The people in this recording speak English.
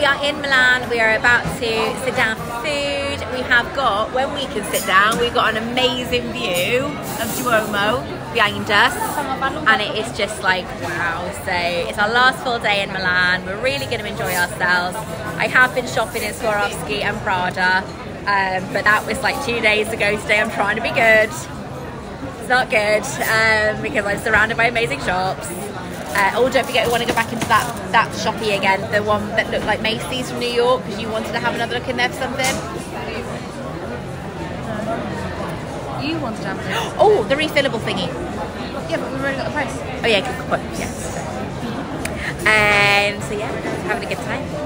we are in Milan. We are about to sit down for food. We have got, when we can sit down, we've got an amazing view of Duomo behind us. And it is just like, wow. So it's our last full day in Milan. We're really going to enjoy ourselves. I have been shopping in Swarovski and Prada. Um, but that was like two days ago. Today I'm trying to be good. It's not good um, because I'm surrounded by amazing shops. Uh, oh, don't forget we want to go back into that that shoppy again, the one that looked like Macy's from New York, because you wanted to have another look in there for something. You wanted to have this. Oh, the refillable thingy. Yeah, but we've already got the price. Oh yeah, good point. Yes. And so yeah, having a good time.